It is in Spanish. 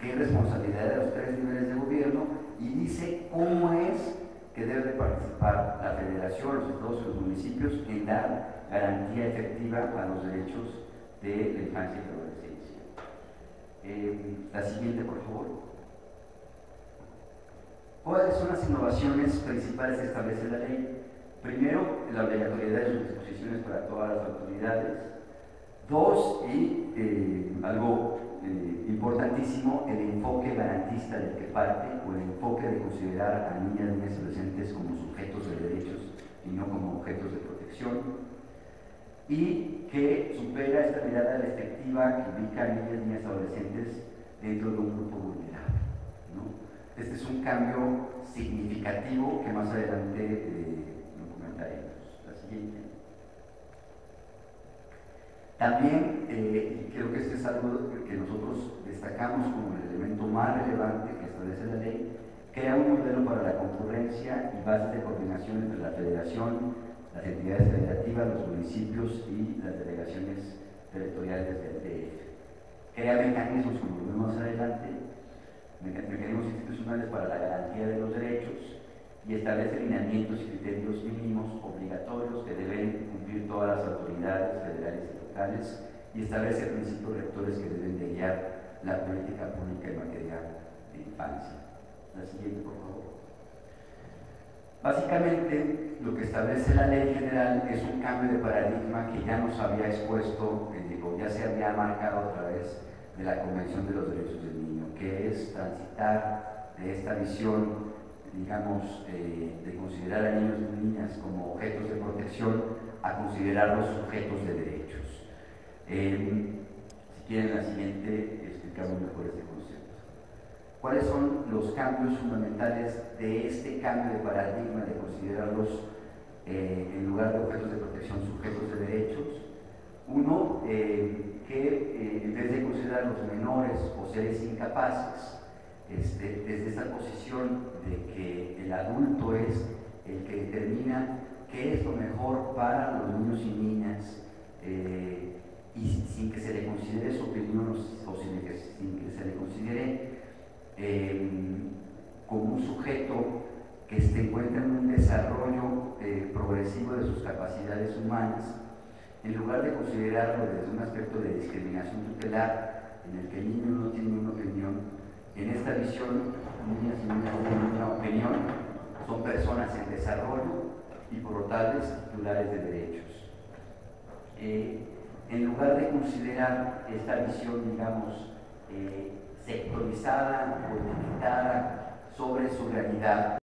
que es responsabilidad de los tres niveles de gobierno y dice cómo es que debe de participar la federación, los estados y los municipios en dar garantía efectiva a los derechos de la infancia y la adolescencia. Eh, la siguiente, por favor. ¿Cuáles son las innovaciones principales que establece la ley? Primero, la obligatoriedad de sus disposiciones para todas las autoridades. Dos, y eh, algo importantísimo, el enfoque garantista del que parte, o el enfoque de considerar a niñas, niñas y adolescentes como sujetos de derechos y no como objetos de protección. Y que supera esta mirada restrictiva que ubica a niñas, niñas y adolescentes dentro de un grupo vulnerable. Este es un cambio significativo que más adelante eh, lo comentaremos. La siguiente. También, eh, y creo que este es algo que nosotros destacamos como el elemento más relevante que establece la ley, crea un modelo para la concurrencia y bases de coordinación entre la federación, las entidades federativas, los municipios y las delegaciones territoriales del DF. Crea mecanismos, como lo vemos adelante, mecanismos institucionales para la garantía de los derechos y establece lineamientos y criterios mínimos obligatorios que deben cumplir todas las autoridades federales y locales y establece principios rectores que deben de guiar la política pública en materia de infancia. La siguiente, por favor. Básicamente, lo que establece la ley general es un cambio de paradigma que ya nos había expuesto, digo, ya se había marcado a través de la Convención de los Derechos del Niño, que es transitar de esta visión, digamos, eh, de considerar a niños y niñas como objetos de protección a considerarlos sujetos de derechos. Eh, si quieren, la siguiente mejor este concepto. ¿Cuáles son los cambios fundamentales de este cambio de paradigma de considerarlos eh, en lugar de objetos de protección sujetos de derechos? Uno, que eh, en vez de considerar los menores o seres incapaces, este, desde esa posición de que el adulto es el que determina qué es lo mejor para los niños y niñas, eh, sin que se le considere su opinión o sin que, se le considere em, como un sujeto que se encuentra en un desarrollo eh, progresivo de sus capacidades humanas, en lugar de considerarlo desde un aspecto de discriminación tutelar, en el que el niño no tiene una opinión, en esta visión, niñas y niños tienen una opinión, son personas en desarrollo y por lo tales titulares de derechos. Eh, en lugar de considerar esta visión, digamos, eh, sectorizada o limitada sobre su realidad,